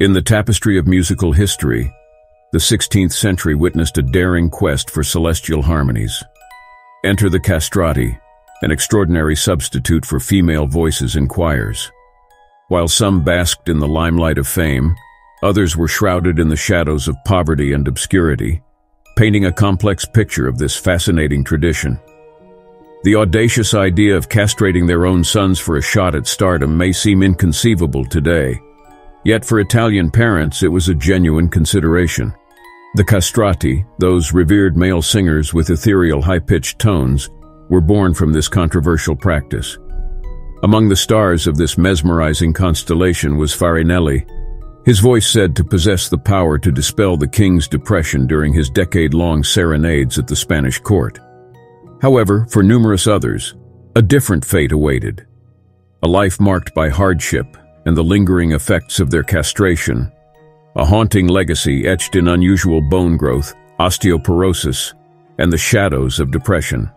In the tapestry of musical history, the 16th century witnessed a daring quest for celestial harmonies. Enter the castrati, an extraordinary substitute for female voices in choirs. While some basked in the limelight of fame, others were shrouded in the shadows of poverty and obscurity, painting a complex picture of this fascinating tradition. The audacious idea of castrating their own sons for a shot at stardom may seem inconceivable today, Yet for Italian parents, it was a genuine consideration. The castrati, those revered male singers with ethereal high-pitched tones, were born from this controversial practice. Among the stars of this mesmerizing constellation was Farinelli. His voice said to possess the power to dispel the king's depression during his decade-long serenades at the Spanish court. However, for numerous others, a different fate awaited. A life marked by hardship, and the lingering effects of their castration, a haunting legacy etched in unusual bone growth, osteoporosis, and the shadows of depression.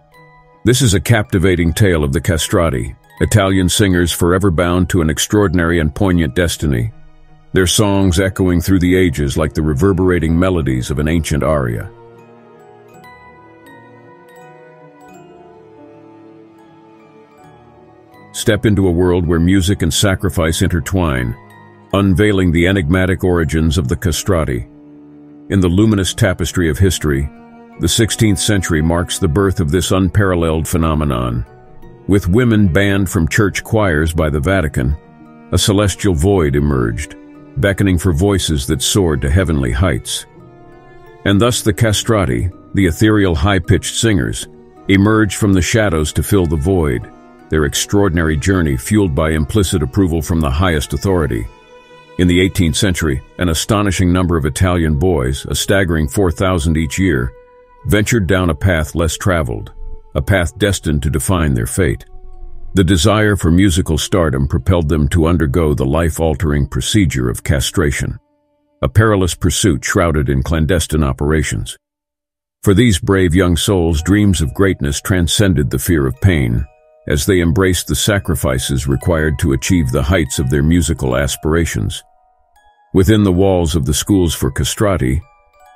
This is a captivating tale of the castrati, Italian singers forever bound to an extraordinary and poignant destiny, their songs echoing through the ages like the reverberating melodies of an ancient aria. Step into a world where music and sacrifice intertwine, unveiling the enigmatic origins of the castrati. In the luminous tapestry of history, the 16th century marks the birth of this unparalleled phenomenon. With women banned from church choirs by the Vatican, a celestial void emerged, beckoning for voices that soared to heavenly heights. And thus the castrati, the ethereal high-pitched singers, emerged from the shadows to fill the void, their extraordinary journey fueled by implicit approval from the highest authority. In the 18th century, an astonishing number of Italian boys, a staggering 4,000 each year, ventured down a path less traveled, a path destined to define their fate. The desire for musical stardom propelled them to undergo the life-altering procedure of castration, a perilous pursuit shrouded in clandestine operations. For these brave young souls, dreams of greatness transcended the fear of pain, as they embraced the sacrifices required to achieve the heights of their musical aspirations. Within the walls of the schools for castrati,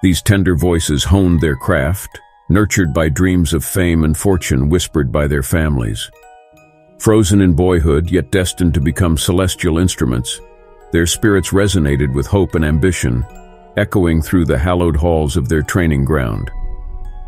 these tender voices honed their craft, nurtured by dreams of fame and fortune whispered by their families. Frozen in boyhood, yet destined to become celestial instruments, their spirits resonated with hope and ambition, echoing through the hallowed halls of their training ground.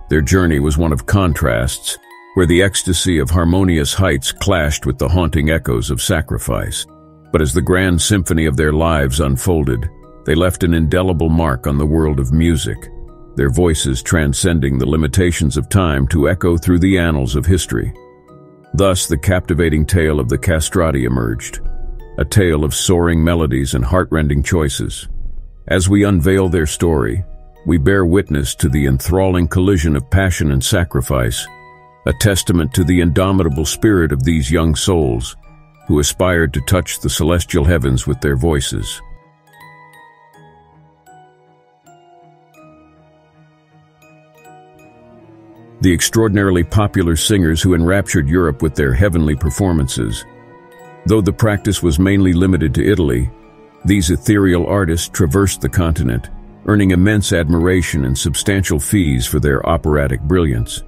Their journey was one of contrasts, where the ecstasy of harmonious heights clashed with the haunting echoes of sacrifice. But as the grand symphony of their lives unfolded, they left an indelible mark on the world of music, their voices transcending the limitations of time to echo through the annals of history. Thus, the captivating tale of the castrati emerged, a tale of soaring melodies and heartrending choices. As we unveil their story, we bear witness to the enthralling collision of passion and sacrifice, a testament to the indomitable spirit of these young souls who aspired to touch the celestial heavens with their voices. The extraordinarily popular singers who enraptured Europe with their heavenly performances. Though the practice was mainly limited to Italy, these ethereal artists traversed the continent, earning immense admiration and substantial fees for their operatic brilliance.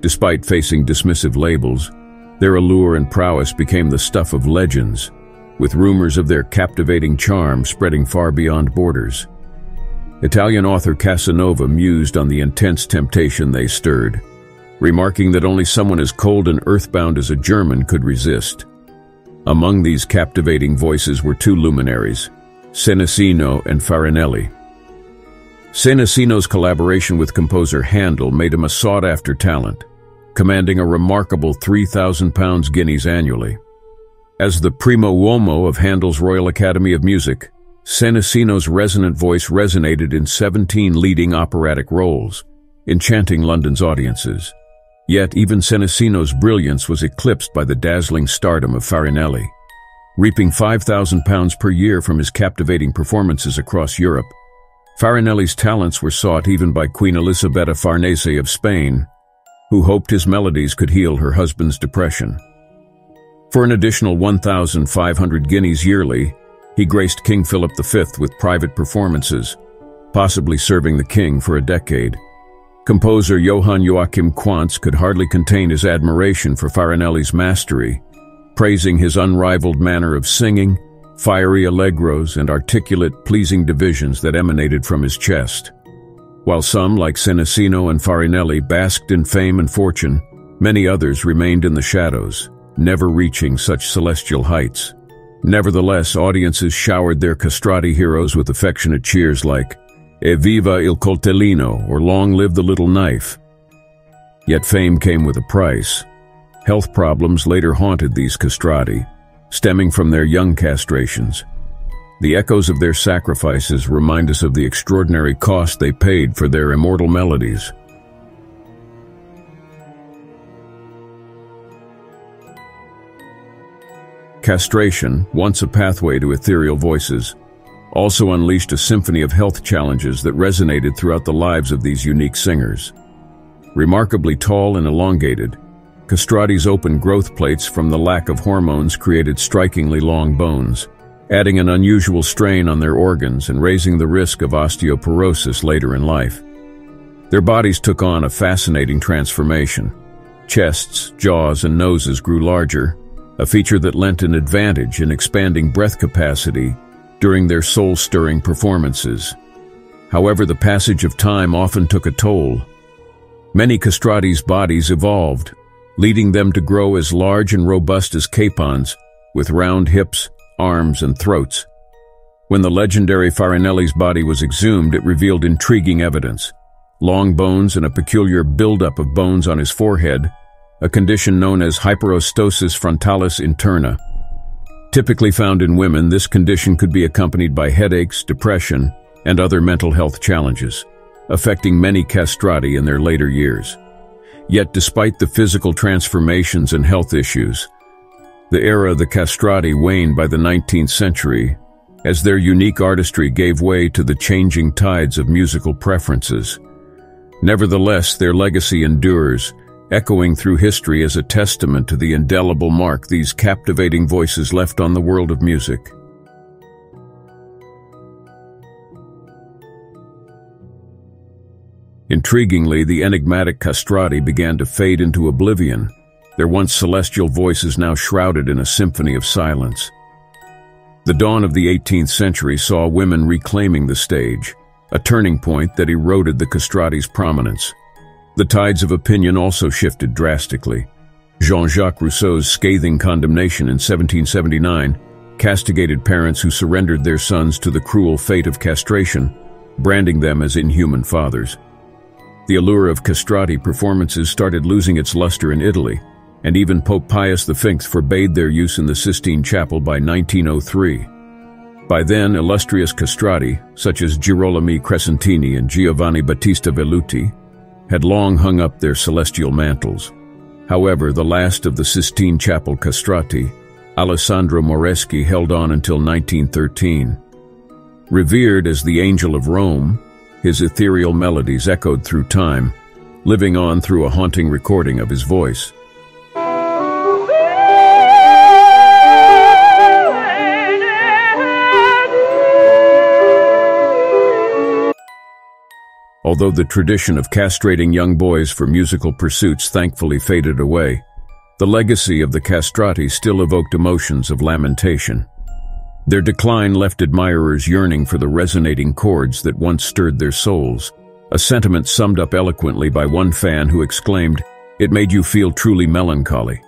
Despite facing dismissive labels, their allure and prowess became the stuff of legends, with rumors of their captivating charm spreading far beyond borders. Italian author Casanova mused on the intense temptation they stirred, remarking that only someone as cold and earthbound as a German could resist. Among these captivating voices were two luminaries, Senesino and Farinelli. Senesino's collaboration with composer Handel made him a sought-after talent, commanding a remarkable 3,000 pounds guineas annually. As the primo uomo of Handel's Royal Academy of Music, Senesino's resonant voice resonated in 17 leading operatic roles, enchanting London's audiences. Yet even Senesino's brilliance was eclipsed by the dazzling stardom of Farinelli. Reaping 5,000 pounds per year from his captivating performances across Europe, Farinelli's talents were sought even by Queen Elisabetta Farnese of Spain, who hoped his melodies could heal her husband's depression. For an additional 1,500 guineas yearly, He graced King Philip V with private performances, possibly serving the king for a decade. Composer Johann Joachim Quantz could hardly contain his admiration for Farinelli's mastery, praising his unrivaled manner of singing, fiery allegros, and articulate, pleasing divisions that emanated from his chest. While some, like Senesino and Farinelli, basked in fame and fortune, many others remained in the shadows, never reaching such celestial heights. Nevertheless, audiences showered their castrati heroes with affectionate cheers like, Eviva il coltellino, or Long live the little knife. Yet fame came with a price. Health problems later haunted these castrati, stemming from their young castrations. The echoes of their sacrifices remind us of the extraordinary cost they paid for their immortal melodies. Castration, once a pathway to ethereal voices, also unleashed a symphony of health challenges that resonated throughout the lives of these unique singers. Remarkably tall and elongated, Castrati's open growth plates from the lack of hormones created strikingly long bones, adding an unusual strain on their organs and raising the risk of osteoporosis later in life. Their bodies took on a fascinating transformation. Chests, jaws, and noses grew larger, a feature that lent an advantage in expanding breath capacity during their soul-stirring performances. However, the passage of time often took a toll. Many castrati's bodies evolved, leading them to grow as large and robust as capons, with round hips, arms, and throats. When the legendary Farinelli's body was exhumed, it revealed intriguing evidence. Long bones and a peculiar buildup of bones on his forehead, a condition known as hyperostosis frontalis interna. Typically found in women, this condition could be accompanied by headaches, depression, and other mental health challenges, affecting many castrati in their later years. Yet despite the physical transformations and health issues, the era of the castrati waned by the 19th century as their unique artistry gave way to the changing tides of musical preferences. Nevertheless, their legacy endures, echoing through history as a testament to the indelible mark these captivating voices left on the world of music. Intriguingly, the enigmatic castrati began to fade into oblivion, their once celestial voices now shrouded in a symphony of silence. The dawn of the 18th century saw women reclaiming the stage, a turning point that eroded the castrati's prominence. The tides of opinion also shifted drastically. Jean-Jacques Rousseau's scathing condemnation in 1779 castigated parents who surrendered their sons to the cruel fate of castration, branding them as inhuman fathers. The allure of castrati performances started losing its luster in Italy, and even Pope Pius V forbade their use in the Sistine Chapel by 1903. By then, illustrious castrati, such as Girolamo Crescentini and Giovanni Battista Velluti, had long hung up their celestial mantles. However, the last of the Sistine Chapel castrati, Alessandro Moreschi held on until 1913. Revered as the Angel of Rome, his ethereal melodies echoed through time, living on through a haunting recording of his voice. Although the tradition of castrating young boys for musical pursuits thankfully faded away, the legacy of the castrati still evoked emotions of lamentation. Their decline left admirers yearning for the resonating chords that once stirred their souls, a sentiment summed up eloquently by one fan who exclaimed, it made you feel truly melancholy.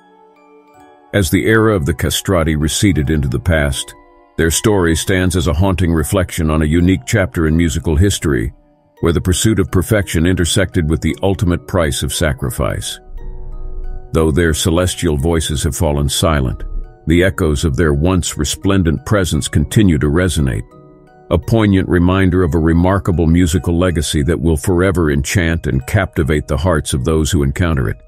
As the era of the castrati receded into the past, their story stands as a haunting reflection on a unique chapter in musical history, where the pursuit of perfection intersected with the ultimate price of sacrifice. Though their celestial voices have fallen silent, the echoes of their once resplendent presence continue to resonate, a poignant reminder of a remarkable musical legacy that will forever enchant and captivate the hearts of those who encounter it.